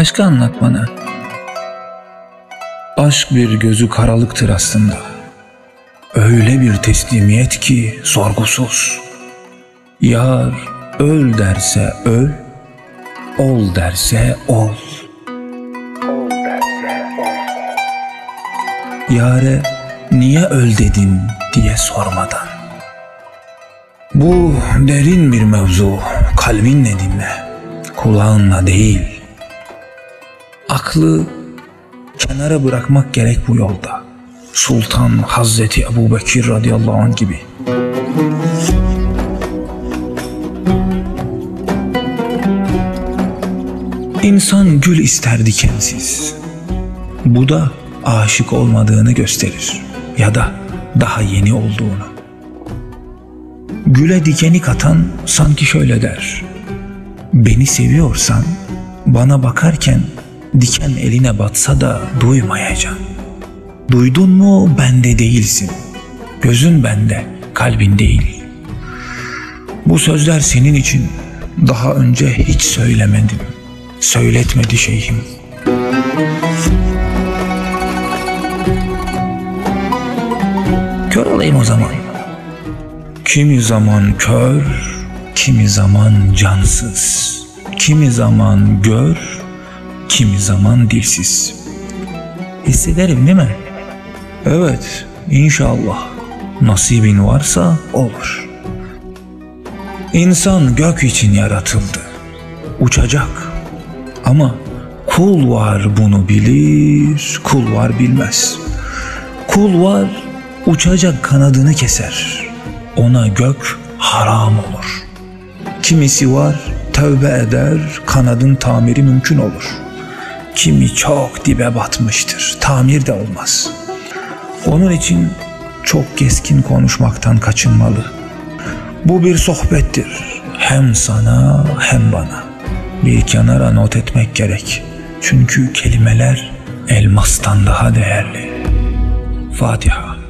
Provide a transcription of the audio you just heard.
Aşkı anlat bana. Aşk bir gözü karalıktır aslında. Öyle bir teslimiyet ki sorgusuz. Yar öl derse öl, ol derse ol. Yare niye öl dedin diye sormadan. Bu derin bir mevzu, kalbinle dinle, kulağınla değil. Aklı kenara bırakmak gerek bu yolda. Sultan Hazreti Ebu Bekir radıyallahu anh gibi. İnsan gül ister dikensiz. Bu da aşık olmadığını gösterir ya da daha yeni olduğunu. Güle dikeni katan sanki şöyle der. Beni seviyorsan bana bakarken diken eline batsa da duymayacaksın. Duydun mu bende değilsin. Gözün bende, kalbin değil. Bu sözler senin için daha önce hiç söylemedim. Söyletmedi şeyhim. Kör olayım o zaman. Kimi zaman kör, kimi zaman cansız. Kimi zaman gör, kimi zaman dilsiz. Hissederim değil mi? Evet, inşallah. Nasibin varsa olur. İnsan gök için yaratıldı. Uçacak. Ama kul var bunu bilir, kul var bilmez. Kul var uçacak kanadını keser. Ona gök haram olur. Kimisi var tövbe eder, kanadın tamiri mümkün olur. Kimi çok dibe batmıştır, tamir de olmaz. Onun için çok keskin konuşmaktan kaçınmalı. Bu bir sohbettir. Hem sana hem bana. Bir kenara not etmek gerek. Çünkü kelimeler elmastan daha değerli. Fatiha.